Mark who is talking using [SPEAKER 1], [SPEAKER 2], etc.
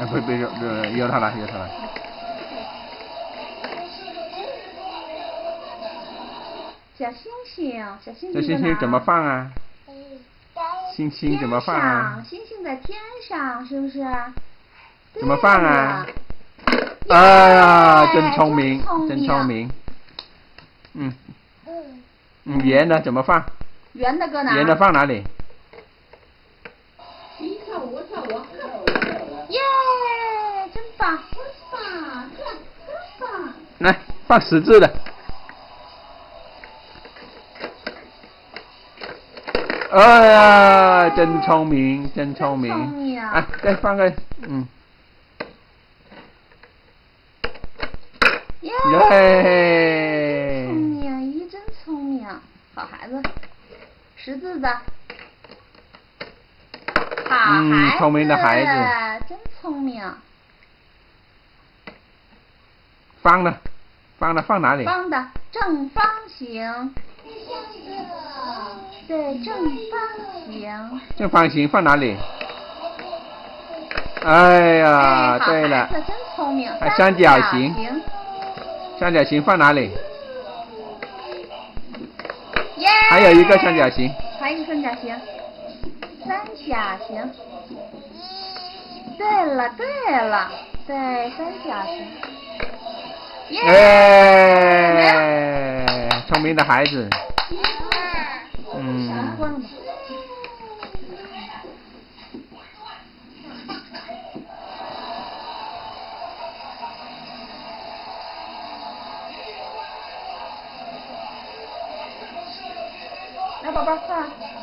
[SPEAKER 1] 那不不有有他了，要他了。
[SPEAKER 2] 小星星，小星星
[SPEAKER 1] 这星星怎么放啊？星星怎么放啊？
[SPEAKER 2] 星星在天上，是不是？
[SPEAKER 1] 怎么放啊？哎呀，真聪明，真聪明。嗯。嗯，圆的怎么放？
[SPEAKER 2] 圆的搁哪？
[SPEAKER 1] 圆的放哪里？来，放十字的。哎呀，真聪明，真聪明！啊，再放个，嗯。
[SPEAKER 2] 耶！聪明，咦，真聪明，好孩子。识字的，好孩
[SPEAKER 1] 子，聪明的孩子，
[SPEAKER 2] 真聪明。
[SPEAKER 1] 方的，方的放哪里？
[SPEAKER 2] 方的，正方形。对，正方形。
[SPEAKER 1] 正方形放哪里？哎呀，对了。
[SPEAKER 2] 真聪明。
[SPEAKER 1] 三角形。三角形放哪里？
[SPEAKER 2] 耶。
[SPEAKER 1] 还有一个三角形。
[SPEAKER 2] 还有一个三角形。三角形。对了，对了，对，三角形。
[SPEAKER 1] 耶！聪明的孩子，嗯，来，宝宝快。